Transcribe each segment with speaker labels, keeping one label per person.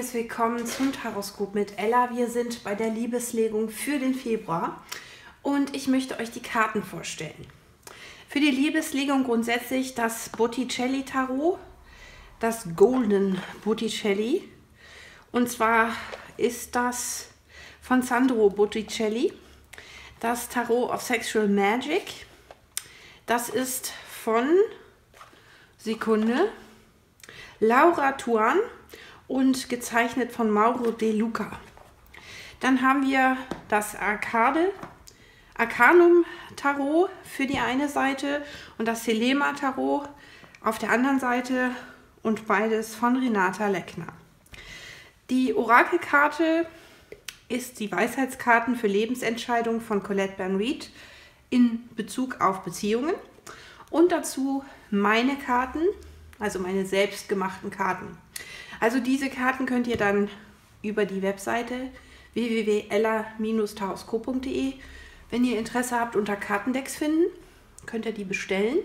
Speaker 1: herzliches Willkommen zum Taroskop mit Ella. Wir sind bei der Liebeslegung für den Februar und ich möchte euch die Karten vorstellen. Für die Liebeslegung grundsätzlich das Botticelli Tarot, das Golden Botticelli. Und zwar ist das von Sandro Botticelli, das Tarot of Sexual Magic. Das ist von Sekunde Laura Tuan und gezeichnet von Mauro De Luca. Dann haben wir das Arcade, Arcanum Tarot für die eine Seite und das Selema Tarot auf der anderen Seite und beides von Renata Leckner. Die Orakelkarte ist die Weisheitskarten für Lebensentscheidungen von Colette Bernreed in Bezug auf Beziehungen und dazu meine Karten, also meine selbstgemachten Karten. Also diese Karten könnt ihr dann über die Webseite www.ella-taroskop.de, wenn ihr Interesse habt, unter Kartendecks finden, könnt ihr die bestellen.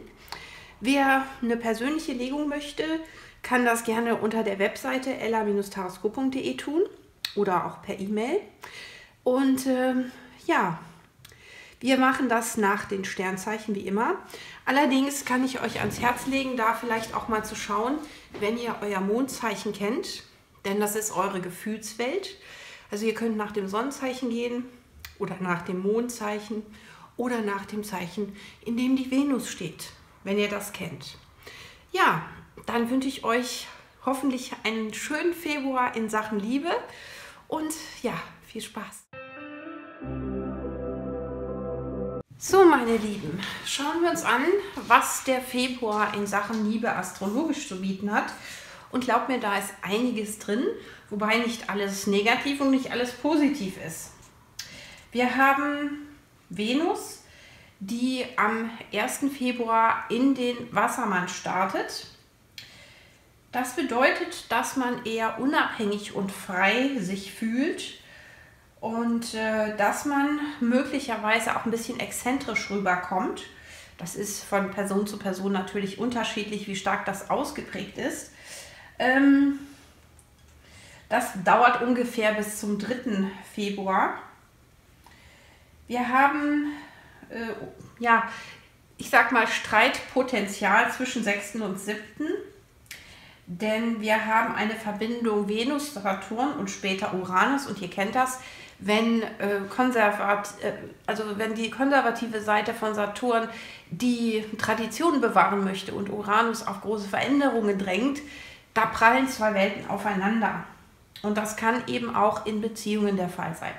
Speaker 1: Wer eine persönliche Legung möchte, kann das gerne unter der Webseite ella-taroskop.de tun oder auch per E-Mail. Und ähm, ja, wir machen das nach den Sternzeichen wie immer. Allerdings kann ich euch ans Herz legen, da vielleicht auch mal zu schauen, wenn ihr euer Mondzeichen kennt, denn das ist eure Gefühlswelt. Also ihr könnt nach dem Sonnenzeichen gehen oder nach dem Mondzeichen oder nach dem Zeichen, in dem die Venus steht, wenn ihr das kennt. Ja, dann wünsche ich euch hoffentlich einen schönen Februar in Sachen Liebe und ja, viel Spaß. So, meine Lieben, schauen wir uns an, was der Februar in Sachen Liebe astrologisch zu bieten hat. Und glaubt mir, da ist einiges drin, wobei nicht alles negativ und nicht alles positiv ist. Wir haben Venus, die am 1. Februar in den Wassermann startet. Das bedeutet, dass man eher unabhängig und frei sich fühlt und äh, dass man möglicherweise auch ein bisschen exzentrisch rüberkommt. Das ist von Person zu Person natürlich unterschiedlich, wie stark das ausgeprägt ist. Ähm, das dauert ungefähr bis zum 3. Februar. Wir haben, äh, ja, ich sag mal, Streitpotenzial zwischen 6. und 7. Denn wir haben eine Verbindung Venus, Saturn und später Uranus und ihr kennt das wenn, äh, konservat, äh, also wenn die konservative Seite von Saturn die Tradition bewahren möchte und Uranus auf große Veränderungen drängt, da prallen zwei Welten aufeinander. Und das kann eben auch in Beziehungen der Fall sein.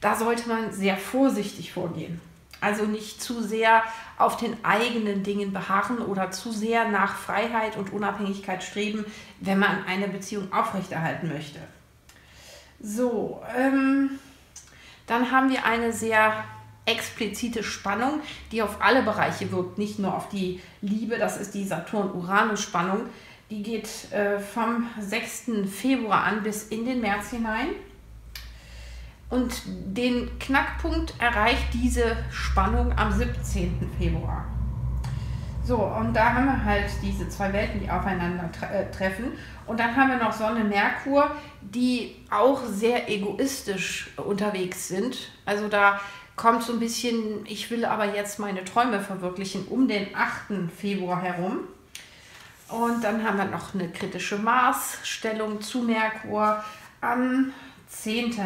Speaker 1: Da sollte man sehr vorsichtig vorgehen. Also nicht zu sehr auf den eigenen Dingen beharren oder zu sehr nach Freiheit und Unabhängigkeit streben, wenn man eine Beziehung aufrechterhalten möchte. So, ähm, dann haben wir eine sehr explizite Spannung, die auf alle Bereiche wirkt, nicht nur auf die Liebe, das ist die Saturn-Uranus-Spannung. Die geht äh, vom 6. Februar an bis in den März hinein. Und den Knackpunkt erreicht diese Spannung am 17. Februar. So, und da haben wir halt diese zwei Welten, die aufeinander äh, treffen. Und dann haben wir noch Sonne, Merkur, die auch sehr egoistisch unterwegs sind. Also da kommt so ein bisschen, ich will aber jetzt meine Träume verwirklichen, um den 8. Februar herum. Und dann haben wir noch eine kritische Marsstellung zu Merkur am 10.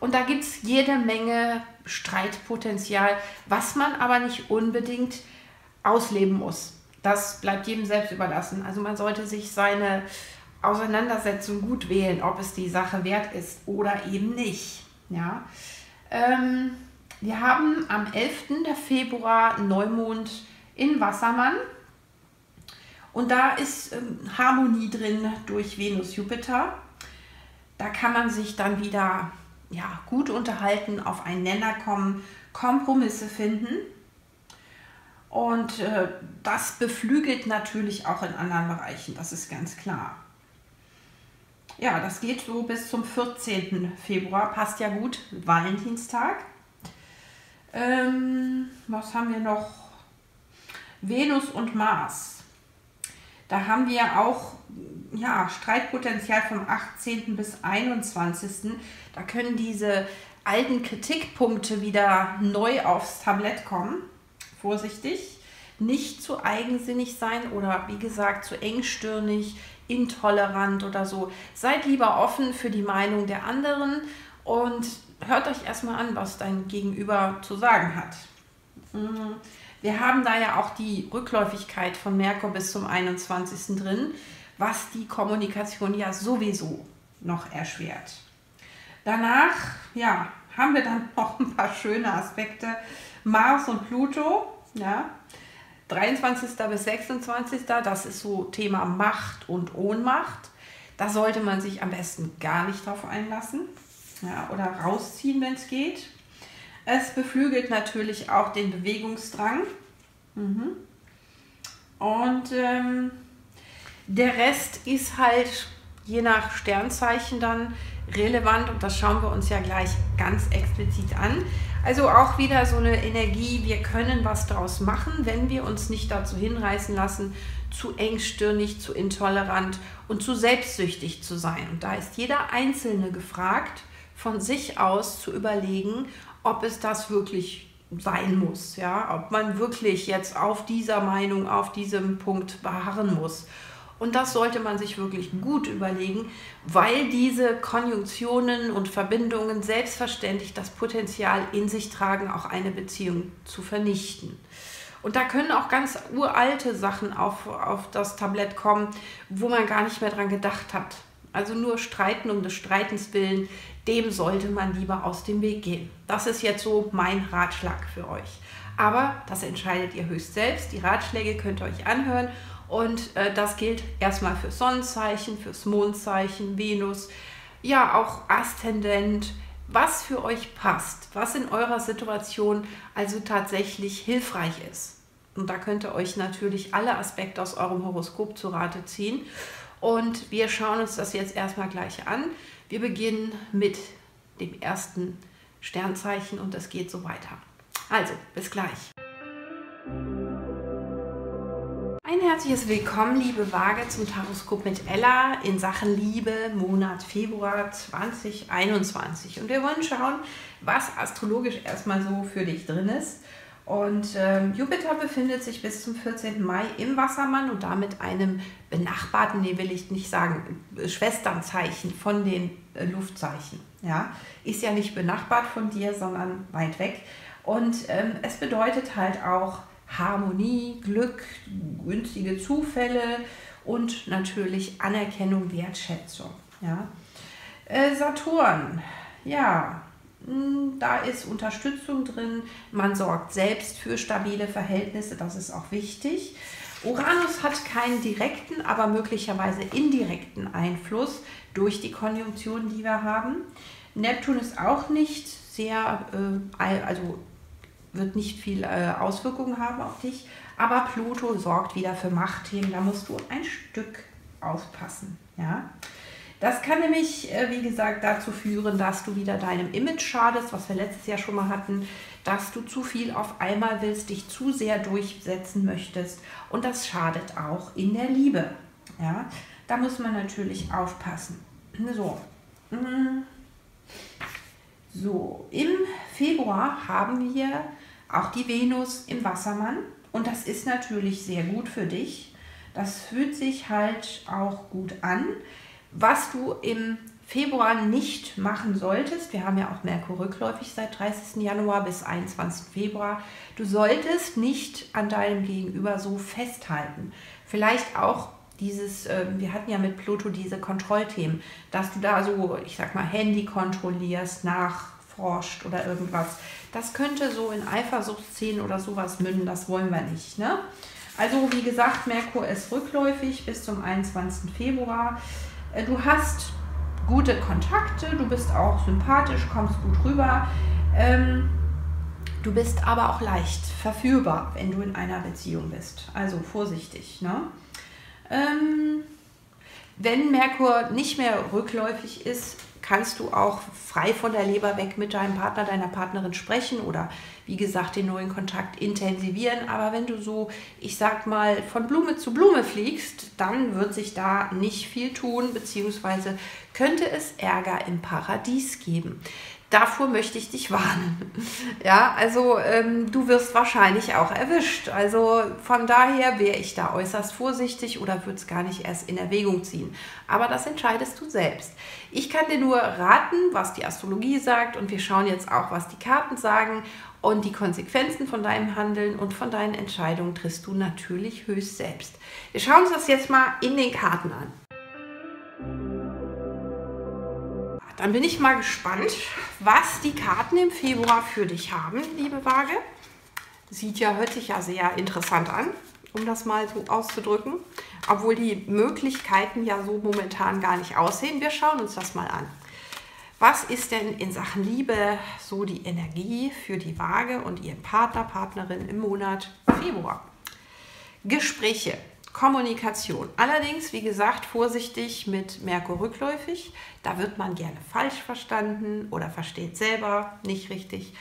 Speaker 1: Und da gibt es jede Menge Streitpotenzial, was man aber nicht unbedingt ausleben muss. Das bleibt jedem selbst überlassen. Also man sollte sich seine Auseinandersetzung gut wählen, ob es die Sache wert ist oder eben nicht. Ja. Ähm, wir haben am 11. Februar Neumond in Wassermann. Und da ist ähm, Harmonie drin durch Venus-Jupiter. Da kann man sich dann wieder ja, gut unterhalten, auf einen Nenner kommen, Kompromisse finden. Und äh, das beflügelt natürlich auch in anderen Bereichen, das ist ganz klar. Ja, das geht so bis zum 14. Februar, passt ja gut, Valentinstag. Ähm, was haben wir noch? Venus und Mars. Da haben wir auch ja, Streitpotenzial vom 18. bis 21. Da können diese alten Kritikpunkte wieder neu aufs Tablett kommen. Vorsichtig. Nicht zu eigensinnig sein oder wie gesagt zu engstirnig, intolerant oder so. Seid lieber offen für die Meinung der anderen und hört euch erstmal an, was dein Gegenüber zu sagen hat. Mhm. Wir haben da ja auch die Rückläufigkeit von Merkur bis zum 21. drin, was die Kommunikation ja sowieso noch erschwert. Danach, ja, haben wir dann noch ein paar schöne Aspekte. Mars und Pluto, ja, 23. bis 26. Das ist so Thema Macht und Ohnmacht. Da sollte man sich am besten gar nicht drauf einlassen ja, oder rausziehen, wenn es geht. Es beflügelt natürlich auch den Bewegungsdrang. Mhm. Und ähm, der Rest ist halt je nach Sternzeichen dann relevant und das schauen wir uns ja gleich ganz explizit an. Also auch wieder so eine Energie, wir können was draus machen, wenn wir uns nicht dazu hinreißen lassen, zu engstirnig, zu intolerant und zu selbstsüchtig zu sein. Und da ist jeder Einzelne gefragt, von sich aus zu überlegen, ob es das wirklich sein muss, ja, ob man wirklich jetzt auf dieser Meinung, auf diesem Punkt beharren muss. Und das sollte man sich wirklich gut überlegen, weil diese Konjunktionen und Verbindungen selbstverständlich das Potenzial in sich tragen, auch eine Beziehung zu vernichten. Und da können auch ganz uralte Sachen auf, auf das Tablett kommen, wo man gar nicht mehr dran gedacht hat. Also nur Streiten um des Streitens willen, dem sollte man lieber aus dem Weg gehen. Das ist jetzt so mein Ratschlag für euch. Aber das entscheidet ihr höchst selbst. Die Ratschläge könnt ihr euch anhören und äh, das gilt erstmal für Sonnenzeichen, fürs Mondzeichen, Venus, ja auch Aszendent, was für euch passt, was in eurer Situation also tatsächlich hilfreich ist. Und da könnt ihr euch natürlich alle Aspekte aus eurem Horoskop zu Rate ziehen. Und wir schauen uns das jetzt erstmal gleich an. Wir beginnen mit dem ersten Sternzeichen und es geht so weiter. Also, bis gleich. Ein herzliches Willkommen, liebe Waage, zum Taroskop mit Ella in Sachen Liebe, Monat Februar 2021. Und wir wollen schauen, was astrologisch erstmal so für dich drin ist. Und ähm, Jupiter befindet sich bis zum 14. Mai im Wassermann und damit einem benachbarten, nee, will ich nicht sagen, Schwesternzeichen von den äh, Luftzeichen. Ja? Ist ja nicht benachbart von dir, sondern weit weg. Und ähm, es bedeutet halt auch, Harmonie, Glück, günstige Zufälle und natürlich Anerkennung, Wertschätzung. Ja. Äh, Saturn, ja, hm, da ist Unterstützung drin. Man sorgt selbst für stabile Verhältnisse, das ist auch wichtig. Uranus hat keinen direkten, aber möglicherweise indirekten Einfluss durch die Konjunktion, die wir haben. Neptun ist auch nicht sehr, äh, also wird nicht viel äh, Auswirkungen haben auf dich. Aber Pluto sorgt wieder für Machtthemen. Da musst du ein Stück aufpassen. Ja? Das kann nämlich, äh, wie gesagt, dazu führen, dass du wieder deinem Image schadest, was wir letztes Jahr schon mal hatten, dass du zu viel auf einmal willst, dich zu sehr durchsetzen möchtest. Und das schadet auch in der Liebe. Ja? Da muss man natürlich aufpassen. So. Mm. So, im Februar haben wir auch die Venus im Wassermann. Und das ist natürlich sehr gut für dich. Das fühlt sich halt auch gut an. Was du im Februar nicht machen solltest, wir haben ja auch Merkur rückläufig seit 30. Januar bis 21. Februar, du solltest nicht an deinem Gegenüber so festhalten. Vielleicht auch dieses, äh, wir hatten ja mit Pluto diese Kontrollthemen, dass du da so, ich sag mal, Handy kontrollierst, nachforscht oder irgendwas. Das könnte so in Eifersuchtsszenen oder sowas münden, das wollen wir nicht. Ne? Also wie gesagt, Merkur ist rückläufig bis zum 21. Februar. Äh, du hast gute Kontakte, du bist auch sympathisch, kommst gut rüber. Ähm, du bist aber auch leicht verführbar, wenn du in einer Beziehung bist. Also vorsichtig. Ne? Ähm, wenn Merkur nicht mehr rückläufig ist, kannst du auch frei von der Leber weg mit deinem Partner, deiner Partnerin sprechen oder wie gesagt den neuen Kontakt intensivieren. Aber wenn du so, ich sag mal, von Blume zu Blume fliegst, dann wird sich da nicht viel tun, beziehungsweise könnte es Ärger im Paradies geben davor möchte ich dich warnen. Ja, also ähm, du wirst wahrscheinlich auch erwischt. Also von daher wäre ich da äußerst vorsichtig oder würde es gar nicht erst in Erwägung ziehen. Aber das entscheidest du selbst. Ich kann dir nur raten, was die Astrologie sagt und wir schauen jetzt auch, was die Karten sagen. Und die Konsequenzen von deinem Handeln und von deinen Entscheidungen triffst du natürlich höchst selbst. Wir schauen uns das jetzt mal in den Karten an. Dann bin ich mal gespannt, was die Karten im Februar für dich haben, liebe Waage. Sieht ja, hört sich ja sehr interessant an, um das mal so auszudrücken. Obwohl die Möglichkeiten ja so momentan gar nicht aussehen. Wir schauen uns das mal an. Was ist denn in Sachen Liebe so die Energie für die Waage und ihren Partner, Partnerin im Monat Februar? Gespräche. Kommunikation. Allerdings, wie gesagt, vorsichtig mit Merkur rückläufig. Da wird man gerne falsch verstanden oder versteht selber nicht richtig.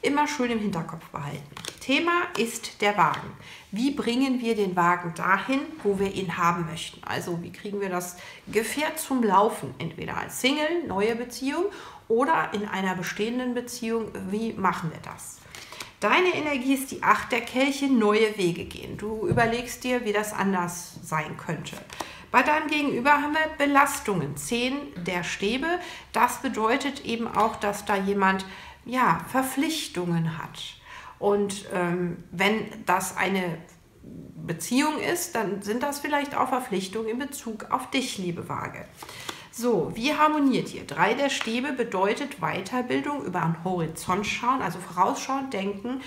Speaker 1: Immer schön im Hinterkopf behalten. Thema ist der Wagen. Wie bringen wir den Wagen dahin, wo wir ihn haben möchten? Also wie kriegen wir das Gefährt zum Laufen? Entweder als Single, neue Beziehung oder in einer bestehenden Beziehung. Wie machen wir das? Deine Energie ist die Acht der Kelche, neue Wege gehen. Du überlegst dir, wie das anders sein könnte. Bei deinem Gegenüber haben wir Belastungen, Zehn der Stäbe. Das bedeutet eben auch, dass da jemand ja, Verpflichtungen hat. Und ähm, wenn das eine Beziehung ist, dann sind das vielleicht auch Verpflichtungen in Bezug auf dich, liebe Waage. So, wie harmoniert ihr? Drei der Stäbe bedeutet Weiterbildung, über einen Horizont schauen, also vorausschauend denken,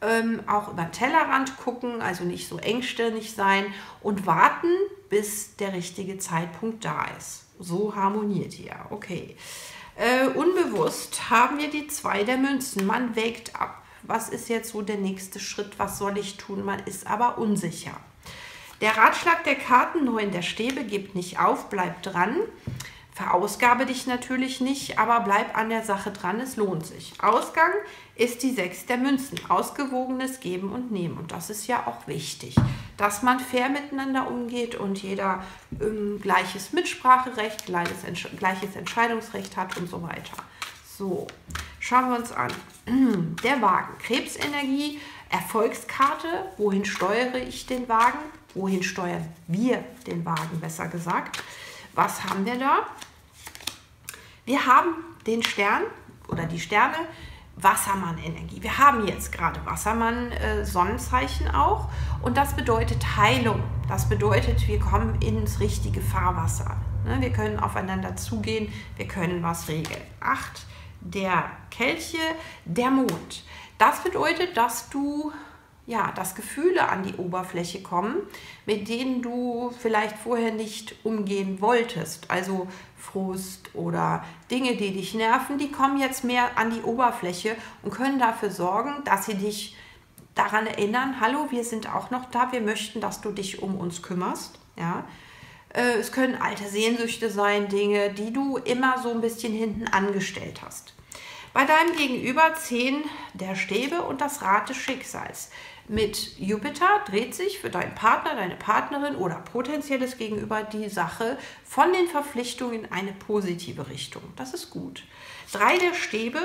Speaker 1: ähm, auch über Tellerrand gucken, also nicht so engstirnig sein und warten, bis der richtige Zeitpunkt da ist. So harmoniert ihr, okay. Äh, unbewusst haben wir die zwei der Münzen. Man wägt ab. Was ist jetzt so der nächste Schritt? Was soll ich tun? Man ist aber unsicher. Der Ratschlag der Karten 9 der Stäbe, gibt nicht auf, bleib dran. Verausgabe dich natürlich nicht, aber bleib an der Sache dran, es lohnt sich. Ausgang ist die Sechs der Münzen, ausgewogenes Geben und Nehmen. Und das ist ja auch wichtig, dass man fair miteinander umgeht und jeder ähm, gleiches Mitspracherecht, gleiches, Entsch gleiches Entscheidungsrecht hat und so weiter. So, schauen wir uns an. Der Wagen, Krebsenergie, Erfolgskarte, wohin steuere ich den Wagen? Wohin steuern wir den Wagen, besser gesagt? Was haben wir da? Wir haben den Stern oder die Sterne Wassermann-Energie. Wir haben jetzt gerade Wassermann-Sonnenzeichen auch und das bedeutet Heilung. Das bedeutet, wir kommen ins richtige Fahrwasser. Ne? Wir können aufeinander zugehen, wir können was regeln. Acht der Kelche, der Mond. Das bedeutet, dass du ja, dass Gefühle an die Oberfläche kommen, mit denen du vielleicht vorher nicht umgehen wolltest. Also Frust oder Dinge, die dich nerven, die kommen jetzt mehr an die Oberfläche und können dafür sorgen, dass sie dich daran erinnern, hallo, wir sind auch noch da, wir möchten, dass du dich um uns kümmerst. Ja? Äh, es können alte Sehnsüchte sein, Dinge, die du immer so ein bisschen hinten angestellt hast. Bei deinem Gegenüber zehn der Stäbe und das Rad des Schicksals. Mit Jupiter dreht sich für deinen Partner, deine Partnerin oder potenzielles Gegenüber die Sache von den Verpflichtungen in eine positive Richtung. Das ist gut. Drei der Stäbe,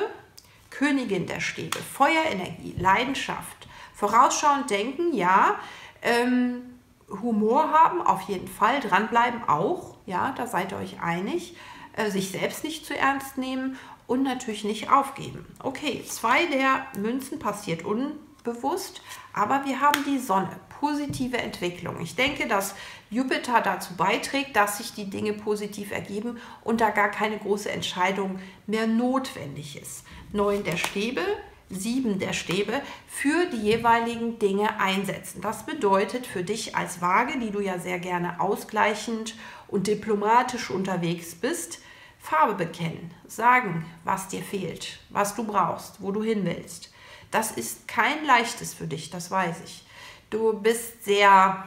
Speaker 1: Königin der Stäbe, Feuerenergie, Leidenschaft, vorausschauend denken, ja, ähm, Humor haben, auf jeden Fall, dranbleiben auch, ja, da seid ihr euch einig, äh, sich selbst nicht zu ernst nehmen und natürlich nicht aufgeben. Okay, zwei der Münzen passiert un bewusst, aber wir haben die Sonne, positive Entwicklung. Ich denke, dass Jupiter dazu beiträgt, dass sich die Dinge positiv ergeben und da gar keine große Entscheidung mehr notwendig ist. Neun der Stäbe, sieben der Stäbe für die jeweiligen Dinge einsetzen. Das bedeutet für dich als Waage, die du ja sehr gerne ausgleichend und diplomatisch unterwegs bist, Farbe bekennen, sagen, was dir fehlt, was du brauchst, wo du hin willst. Das ist kein leichtes für dich, das weiß ich. Du bist sehr,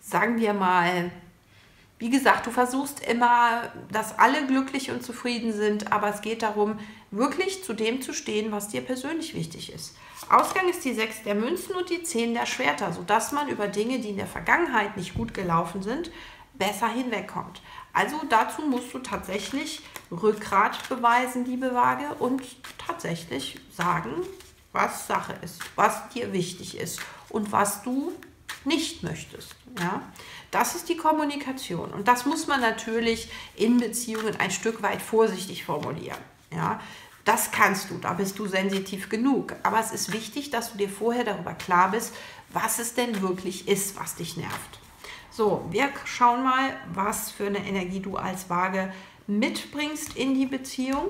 Speaker 1: sagen wir mal, Wie gesagt, du versuchst immer, dass alle glücklich und zufrieden sind, aber es geht darum, wirklich zu dem zu stehen, was dir persönlich wichtig ist. Ausgang ist die 6 der Münzen und die 10 der Schwerter, sodass man über Dinge, die in der Vergangenheit nicht gut gelaufen sind, besser hinwegkommt. Also dazu musst du tatsächlich Rückgrat beweisen, liebe Waage, und tatsächlich sagen, was Sache ist, was dir wichtig ist und was du nicht möchtest. Ja? Das ist die Kommunikation. Und das muss man natürlich in Beziehungen ein Stück weit vorsichtig formulieren. Ja? Das kannst du, da bist du sensitiv genug. Aber es ist wichtig, dass du dir vorher darüber klar bist, was es denn wirklich ist, was dich nervt. So, wir schauen mal, was für eine Energie du als Waage mitbringst in die Beziehung.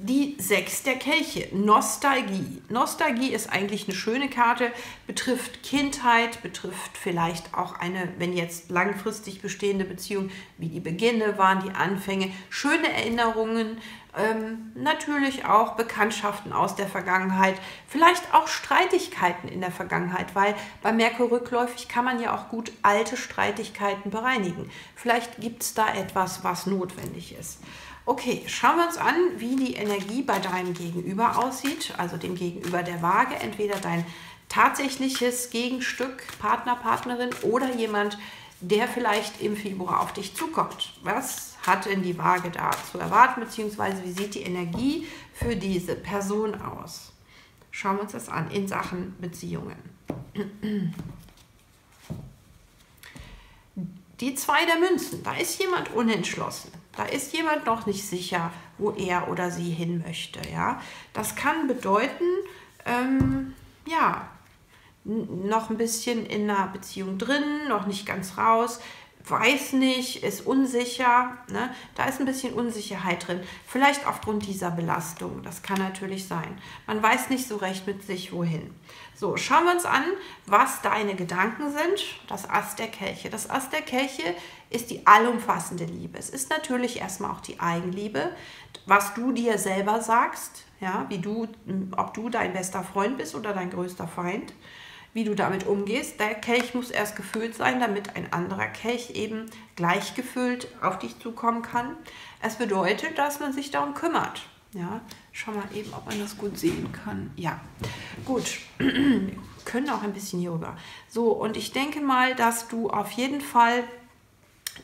Speaker 1: Die Sechs der Kelche, Nostalgie. Nostalgie ist eigentlich eine schöne Karte, betrifft Kindheit, betrifft vielleicht auch eine, wenn jetzt langfristig bestehende Beziehung, wie die Beginne waren, die Anfänge, schöne Erinnerungen, ähm, natürlich auch Bekanntschaften aus der Vergangenheit, vielleicht auch Streitigkeiten in der Vergangenheit, weil bei Merkur rückläufig kann man ja auch gut alte Streitigkeiten bereinigen. Vielleicht gibt es da etwas, was notwendig ist. Okay, schauen wir uns an, wie die Energie bei deinem Gegenüber aussieht, also dem Gegenüber der Waage, entweder dein tatsächliches Gegenstück, Partner, Partnerin oder jemand, der vielleicht im Februar auf dich zukommt. Was hat denn die Waage da zu erwarten, beziehungsweise wie sieht die Energie für diese Person aus? Schauen wir uns das an in Sachen Beziehungen. Die zwei der Münzen, da ist jemand unentschlossen. Da ist jemand noch nicht sicher, wo er oder sie hin möchte. Ja? Das kann bedeuten, ähm, ja, noch ein bisschen in einer Beziehung drin, noch nicht ganz raus, weiß nicht, ist unsicher. Ne? Da ist ein bisschen Unsicherheit drin. Vielleicht aufgrund dieser Belastung. Das kann natürlich sein. Man weiß nicht so recht mit sich, wohin. So, schauen wir uns an, was deine Gedanken sind. Das Ass der Kelche. Das Ass der Kelche ist die allumfassende Liebe. Es ist natürlich erstmal auch die Eigenliebe, was du dir selber sagst, ja, wie du, ob du dein bester Freund bist oder dein größter Feind wie du damit umgehst. Der Kelch muss erst gefüllt sein, damit ein anderer Kelch eben gleich gefüllt auf dich zukommen kann. Es bedeutet, dass man sich darum kümmert. Ja, schau mal eben, ob man das gut sehen kann. Ja, gut. können auch ein bisschen hier rüber. So, und ich denke mal, dass du auf jeden Fall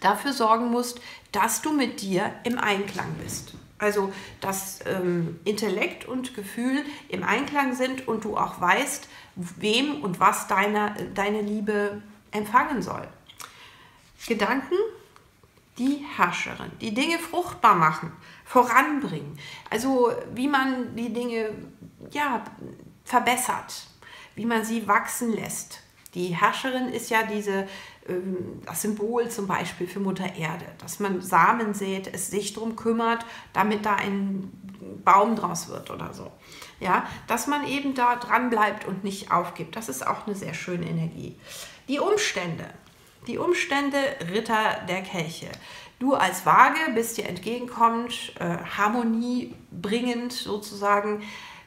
Speaker 1: dafür sorgen musst, dass du mit dir im Einklang bist. Also, dass ähm, Intellekt und Gefühl im Einklang sind und du auch weißt, wem und was deine, deine Liebe empfangen soll. Gedanken, die Herrscherin, die Dinge fruchtbar machen, voranbringen. Also wie man die Dinge ja, verbessert, wie man sie wachsen lässt. Die Herrscherin ist ja diese, ähm, das Symbol zum Beispiel für Mutter Erde, dass man Samen sät, es sich darum kümmert, damit da ein Baum draus wird oder so ja, dass man eben da dran bleibt und nicht aufgibt. Das ist auch eine sehr schöne Energie. Die Umstände. Die Umstände Ritter der Kelche. Du als Waage bist dir entgegenkommend, äh, harmoniebringend sozusagen.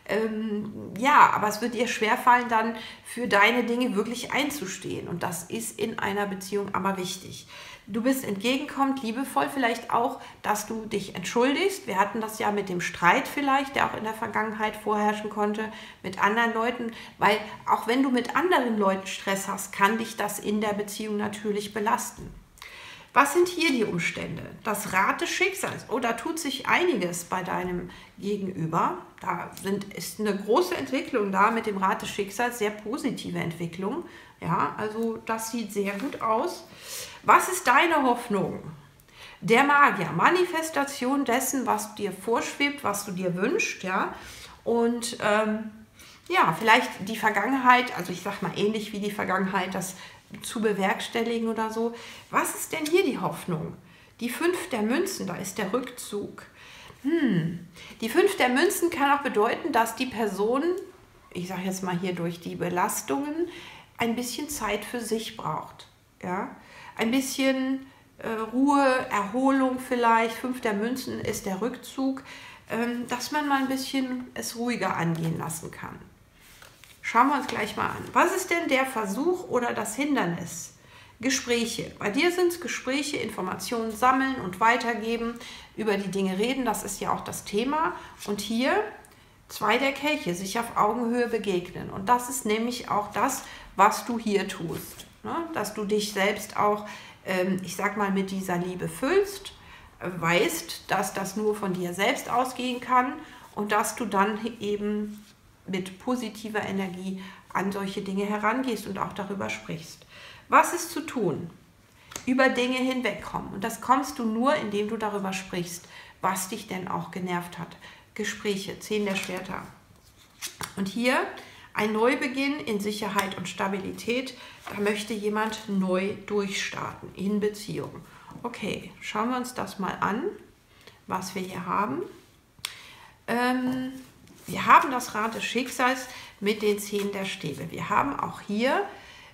Speaker 1: Ähm, ja, aber es wird dir schwerfallen, dann für deine Dinge wirklich einzustehen. Und das ist in einer Beziehung aber wichtig. Du bist entgegenkommend, liebevoll vielleicht auch, dass du dich entschuldigst. Wir hatten das ja mit dem Streit vielleicht, der auch in der Vergangenheit vorherrschen konnte, mit anderen Leuten, weil auch wenn du mit anderen Leuten Stress hast, kann dich das in der Beziehung natürlich belasten. Was sind hier die Umstände? Das Rad des Schicksals. Oh, da tut sich einiges bei deinem Gegenüber. Da sind, ist eine große Entwicklung da mit dem Rad des Schicksals, sehr positive Entwicklung. Ja, also das sieht sehr gut aus. Was ist deine Hoffnung? Der Magier, Manifestation dessen, was dir vorschwebt, was du dir wünschst, ja. Und ähm, ja, vielleicht die Vergangenheit, also ich sag mal ähnlich wie die Vergangenheit, das zu bewerkstelligen oder so. Was ist denn hier die Hoffnung? Die fünf der Münzen, da ist der Rückzug. Hm. Die fünf der Münzen kann auch bedeuten, dass die Person, ich sage jetzt mal hier durch die Belastungen, ein bisschen Zeit für sich braucht. Ja? ein bisschen äh, Ruhe, Erholung vielleicht. Fünf der Münzen ist der Rückzug, ähm, dass man mal ein bisschen es ruhiger angehen lassen kann. Schauen wir uns gleich mal an. Was ist denn der Versuch oder das Hindernis Gespräche. Bei dir sind es Gespräche, Informationen sammeln und weitergeben, über die Dinge reden. Das ist ja auch das Thema. Und hier zwei der Kelche, sich auf Augenhöhe begegnen. Und das ist nämlich auch das, was du hier tust. Ne? Dass du dich selbst auch, ähm, ich sag mal, mit dieser Liebe füllst, weißt, dass das nur von dir selbst ausgehen kann und dass du dann eben mit positiver Energie an solche Dinge herangehst und auch darüber sprichst. Was ist zu tun? Über Dinge hinwegkommen. Und das kommst du nur, indem du darüber sprichst, was dich denn auch genervt hat. Gespräche, zehn der Schwerter. Und hier ein Neubeginn in Sicherheit und Stabilität. Da möchte jemand neu durchstarten in Beziehung. Okay, schauen wir uns das mal an, was wir hier haben. Ähm, wir haben das Rad des Schicksals mit den Zehen der Stäbe. Wir haben auch hier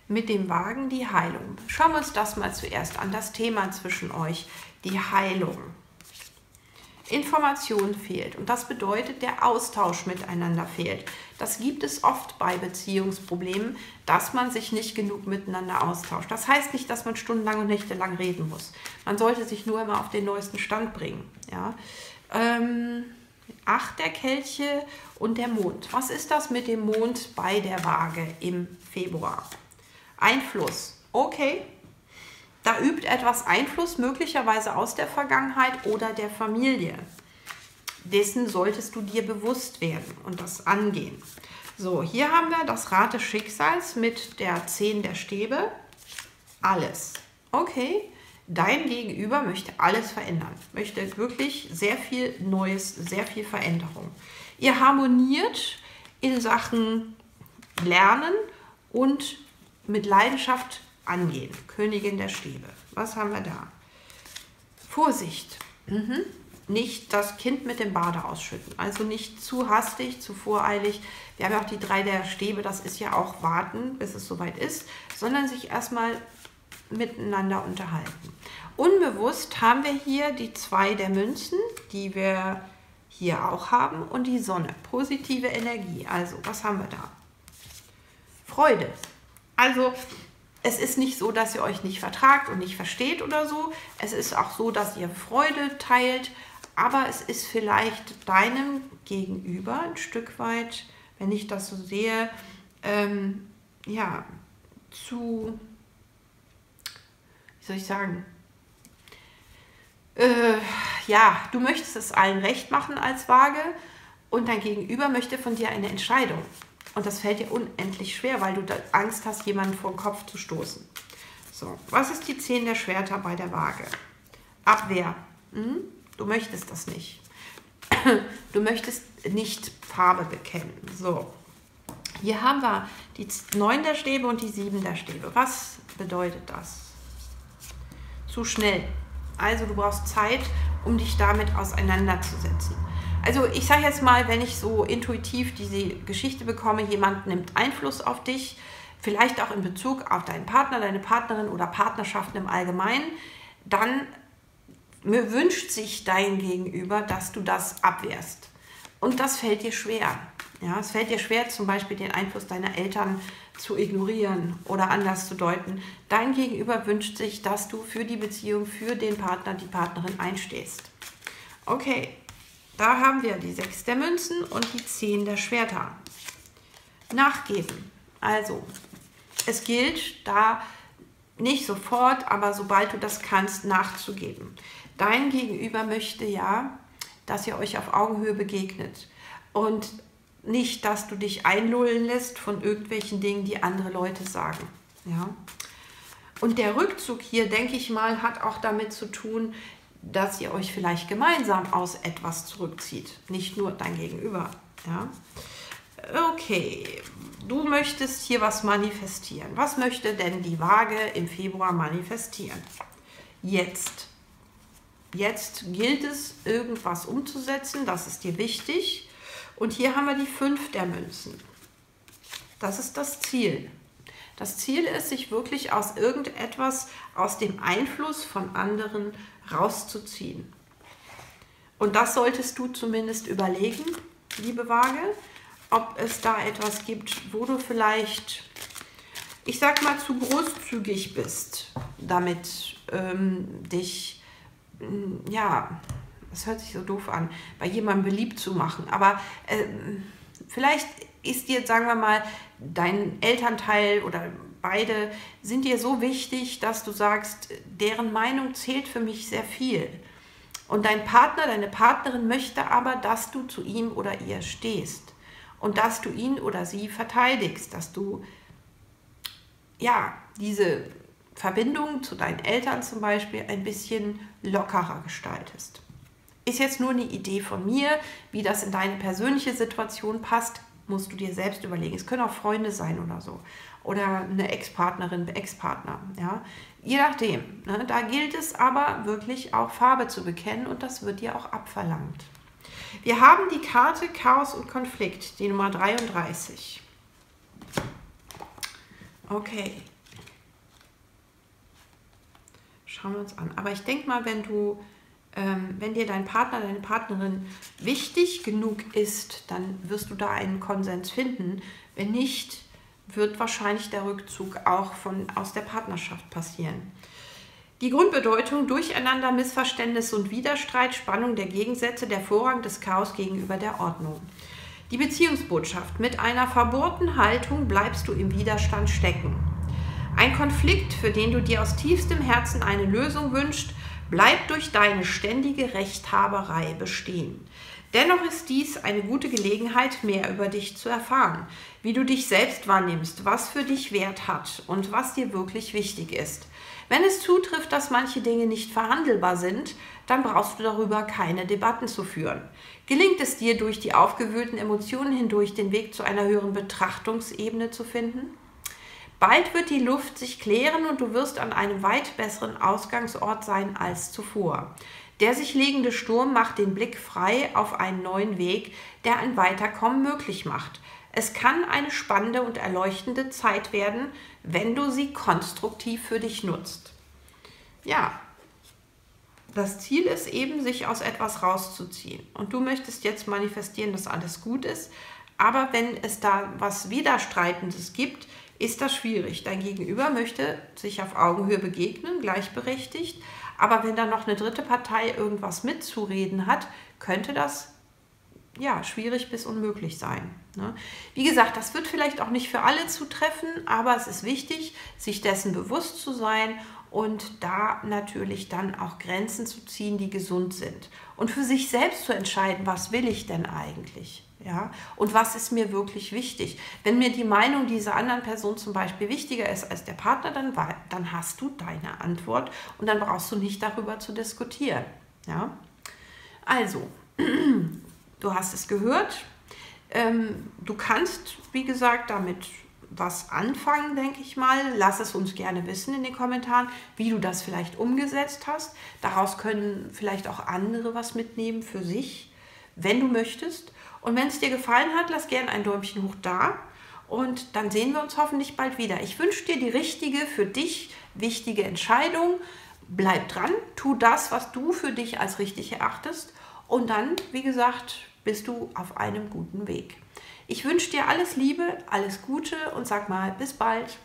Speaker 1: mit dem Wagen die Heilung. Schauen wir uns das mal zuerst an, das Thema zwischen euch, die Heilung. Information fehlt und das bedeutet, der Austausch miteinander fehlt. Das gibt es oft bei Beziehungsproblemen, dass man sich nicht genug miteinander austauscht. Das heißt nicht, dass man stundenlang und nächtelang reden muss. Man sollte sich nur immer auf den neuesten Stand bringen. Ja? Ähm, acht der Kelche und der Mond. Was ist das mit dem Mond bei der Waage im Februar? Einfluss. Okay, da übt etwas Einfluss, möglicherweise aus der Vergangenheit oder der Familie. Dessen solltest du dir bewusst werden und das angehen. So, hier haben wir das Rad des Schicksals mit der 10 der Stäbe. Alles. Okay, dein Gegenüber möchte alles verändern. Möchte wirklich sehr viel Neues, sehr viel Veränderung. Ihr harmoniert in Sachen Lernen und mit Leidenschaft angehen. Königin der Stäbe. Was haben wir da? Vorsicht. Mhm. Nicht das Kind mit dem Bade ausschütten. Also nicht zu hastig, zu voreilig. Wir haben ja auch die drei der Stäbe, das ist ja auch warten, bis es soweit ist, sondern sich erstmal miteinander unterhalten. Unbewusst haben wir hier die zwei der Münzen, die wir hier auch haben und die Sonne. Positive Energie. Also, was haben wir da? Freude. Also, es ist nicht so, dass ihr euch nicht vertragt und nicht versteht oder so. Es ist auch so, dass ihr Freude teilt, aber es ist vielleicht deinem Gegenüber ein Stück weit, wenn ich das so sehe, ähm, ja, zu, wie soll ich sagen, äh, ja, du möchtest es allen recht machen als Waage und dein Gegenüber möchte von dir eine Entscheidung. Und das fällt dir unendlich schwer, weil du Angst hast, jemanden vor den Kopf zu stoßen. So, was ist die 10 der Schwerter bei der Waage? Abwehr. Hm? Du möchtest das nicht. Du möchtest nicht Farbe bekennen. So, hier haben wir die 9 der Stäbe und die 7 der Stäbe. Was bedeutet das? Zu schnell. Also du brauchst Zeit, um dich damit auseinanderzusetzen. Also ich sage jetzt mal, wenn ich so intuitiv diese Geschichte bekomme, jemand nimmt Einfluss auf dich, vielleicht auch in Bezug auf deinen Partner, deine Partnerin oder Partnerschaften im Allgemeinen, dann wünscht sich dein Gegenüber, dass du das abwehrst. Und das fällt dir schwer. Ja, es fällt dir schwer, zum Beispiel den Einfluss deiner Eltern zu ignorieren oder anders zu deuten. Dein Gegenüber wünscht sich, dass du für die Beziehung, für den Partner, die Partnerin einstehst. Okay, da haben wir die 6 der Münzen und die 10 der Schwerter. Nachgeben. Also, es gilt da nicht sofort, aber sobald du das kannst, nachzugeben. Dein Gegenüber möchte ja, dass ihr euch auf Augenhöhe begegnet und nicht, dass du dich einlullen lässt von irgendwelchen Dingen, die andere Leute sagen. Ja? Und der Rückzug hier, denke ich mal, hat auch damit zu tun, dass ihr euch vielleicht gemeinsam aus etwas zurückzieht, nicht nur dein Gegenüber. Ja? Okay, du möchtest hier was manifestieren. Was möchte denn die Waage im Februar manifestieren? Jetzt. Jetzt gilt es, irgendwas umzusetzen, das ist dir wichtig. Und hier haben wir die fünf der Münzen. Das ist das Ziel. Das Ziel ist, sich wirklich aus irgendetwas, aus dem Einfluss von anderen rauszuziehen. Und das solltest du zumindest überlegen, liebe Waage, ob es da etwas gibt, wo du vielleicht ich sag mal, zu großzügig bist, damit ähm, dich, ja, das hört sich so doof an, bei jemandem beliebt zu machen. Aber äh, vielleicht ist dir, sagen wir mal, dein Elternteil oder beide sind dir so wichtig, dass du sagst, deren Meinung zählt für mich sehr viel. Und dein Partner, deine Partnerin möchte aber, dass du zu ihm oder ihr stehst und dass du ihn oder sie verteidigst, dass du ja diese Verbindung zu deinen Eltern zum Beispiel ein bisschen lockerer gestaltest. Ist jetzt nur eine Idee von mir, wie das in deine persönliche Situation passt, musst du dir selbst überlegen. Es können auch Freunde sein oder so. Oder eine Ex-Partnerin, Ex-Partner. Ja? Je nachdem. Ne? Da gilt es aber wirklich auch Farbe zu bekennen und das wird dir auch abverlangt. Wir haben die Karte Chaos und Konflikt, die Nummer 33. Okay. Schauen wir uns an. Aber ich denke mal, wenn du ähm, wenn dir dein Partner, deine Partnerin wichtig genug ist, dann wirst du da einen Konsens finden. Wenn nicht, wird wahrscheinlich der Rückzug auch von, aus der Partnerschaft passieren. Die Grundbedeutung Durcheinander, Missverständnis und Widerstreit, Spannung der Gegensätze, der Vorrang des Chaos gegenüber der Ordnung. Die Beziehungsbotschaft. Mit einer verbohrten Haltung bleibst du im Widerstand stecken. Ein Konflikt, für den du dir aus tiefstem Herzen eine Lösung wünschst, bleibt durch deine ständige Rechthaberei bestehen. Dennoch ist dies eine gute Gelegenheit, mehr über dich zu erfahren, wie du dich selbst wahrnimmst, was für dich Wert hat und was dir wirklich wichtig ist. Wenn es zutrifft, dass manche Dinge nicht verhandelbar sind, dann brauchst du darüber keine Debatten zu führen. Gelingt es dir, durch die aufgewühlten Emotionen hindurch den Weg zu einer höheren Betrachtungsebene zu finden? Bald wird die Luft sich klären und du wirst an einem weit besseren Ausgangsort sein als zuvor. Der sich legende Sturm macht den Blick frei auf einen neuen Weg, der ein Weiterkommen möglich macht. Es kann eine spannende und erleuchtende Zeit werden, wenn du sie konstruktiv für dich nutzt. Ja, das Ziel ist eben, sich aus etwas rauszuziehen. Und du möchtest jetzt manifestieren, dass alles gut ist. Aber wenn es da was Widerstreitendes gibt, ist das schwierig. Dein Gegenüber möchte sich auf Augenhöhe begegnen, gleichberechtigt, aber wenn dann noch eine dritte Partei irgendwas mitzureden hat, könnte das ja, schwierig bis unmöglich sein. Ne? Wie gesagt, das wird vielleicht auch nicht für alle zutreffen, aber es ist wichtig, sich dessen bewusst zu sein und da natürlich dann auch Grenzen zu ziehen, die gesund sind. Und für sich selbst zu entscheiden, was will ich denn eigentlich? Ja? Und was ist mir wirklich wichtig? Wenn mir die Meinung dieser anderen Person zum Beispiel wichtiger ist als der Partner, dann, dann hast du deine Antwort und dann brauchst du nicht darüber zu diskutieren. Ja? Also, du hast es gehört. Ähm, du kannst, wie gesagt, damit was anfangen, denke ich mal. Lass es uns gerne wissen in den Kommentaren, wie du das vielleicht umgesetzt hast. Daraus können vielleicht auch andere was mitnehmen für sich, wenn du möchtest. Und wenn es dir gefallen hat, lass gerne ein Däumchen hoch da. Und dann sehen wir uns hoffentlich bald wieder. Ich wünsche dir die richtige, für dich wichtige Entscheidung. Bleib dran, tu das, was du für dich als richtig erachtest. Und dann, wie gesagt, bist du auf einem guten Weg. Ich wünsche dir alles Liebe, alles Gute und sag mal bis bald.